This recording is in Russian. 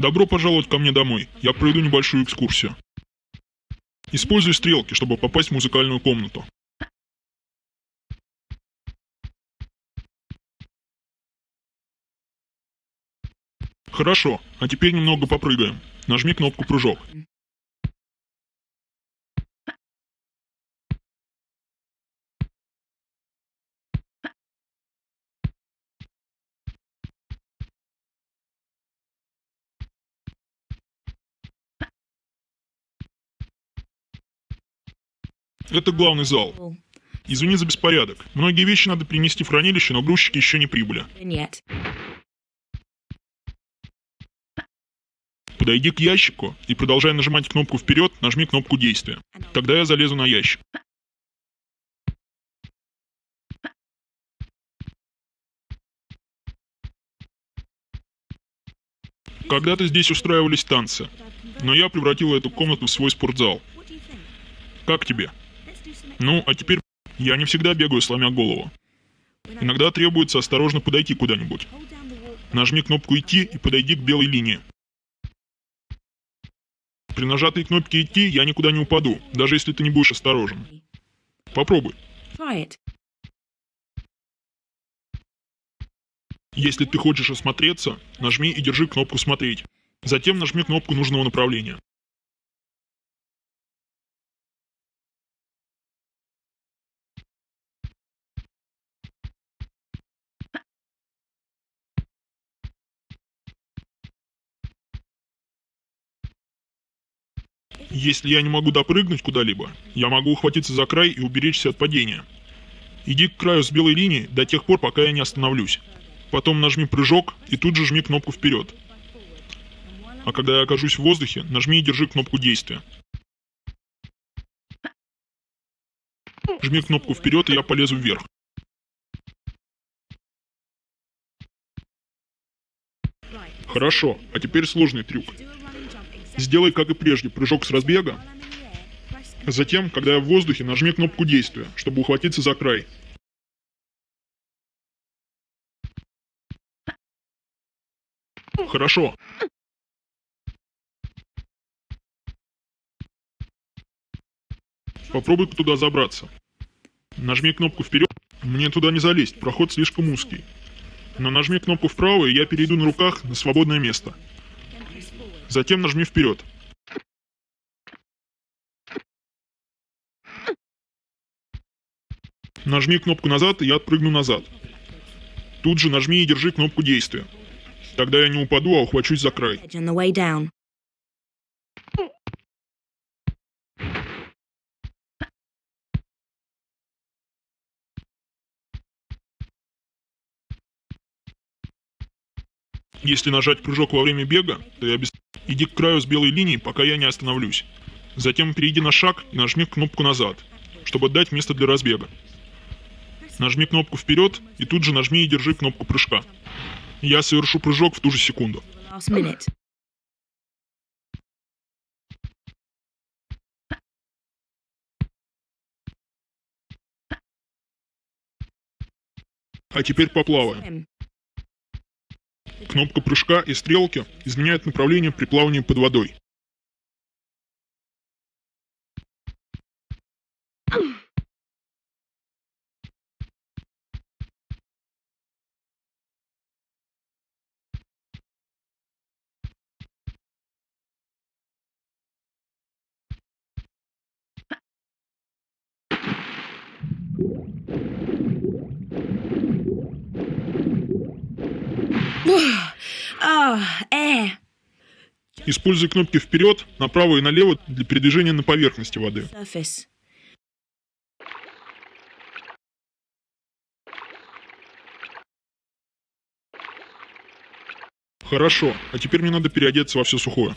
Добро пожаловать ко мне домой. Я проведу небольшую экскурсию. Используй стрелки, чтобы попасть в музыкальную комнату. Хорошо, а теперь немного попрыгаем. Нажми кнопку «Прыжок». Это главный зал. Извини за беспорядок. Многие вещи надо принести в хранилище, но грузчики еще не прибыли. Vignette. Подойди к ящику и, продолжая нажимать кнопку «Вперед», нажми кнопку действия. Тогда я залезу на ящик. Когда-то здесь устраивались танцы, но я превратил эту комнату в свой спортзал. Как тебе? Ну, а теперь я не всегда бегаю, сломя голову. Иногда требуется осторожно подойти куда-нибудь. Нажми кнопку «Идти» и подойди к белой линии. При нажатой кнопке «Идти» я никуда не упаду, даже если ты не будешь осторожен. Попробуй. Если ты хочешь осмотреться, нажми и держи кнопку «Смотреть». Затем нажми кнопку нужного направления. Если я не могу допрыгнуть куда-либо, я могу ухватиться за край и уберечься от падения. Иди к краю с белой линии до тех пор, пока я не остановлюсь. Потом нажми прыжок и тут же жми кнопку вперед. А когда я окажусь в воздухе, нажми и держи кнопку действия. Жми кнопку вперед, и я полезу вверх. Хорошо, а теперь сложный трюк. Сделай, как и прежде, прыжок с разбега. Затем, когда я в воздухе, нажми кнопку действия, чтобы ухватиться за край. Хорошо. Попробуй туда забраться. Нажми кнопку вперед. Мне туда не залезть, проход слишком узкий. Но нажми кнопку вправо, и я перейду на руках на свободное место. Затем нажми вперед. Нажми кнопку назад, и я отпрыгну назад. Тут же нажми и держи кнопку действия. Тогда я не упаду, а ухвачусь за край. Если нажать прыжок во время бега, то я без... Иди к краю с белой линией, пока я не остановлюсь. Затем перейди на шаг и нажми кнопку назад, чтобы дать место для разбега. Нажми кнопку вперед и тут же нажми и держи кнопку прыжка. Я совершу прыжок в ту же секунду. А теперь поплаваем. Кнопка прыжка и стрелки изменяют направление при плавании под водой. Air. Используй кнопки вперед, направо и налево для передвижения на поверхности воды. Surface. Хорошо, а теперь мне надо переодеться во все сухое.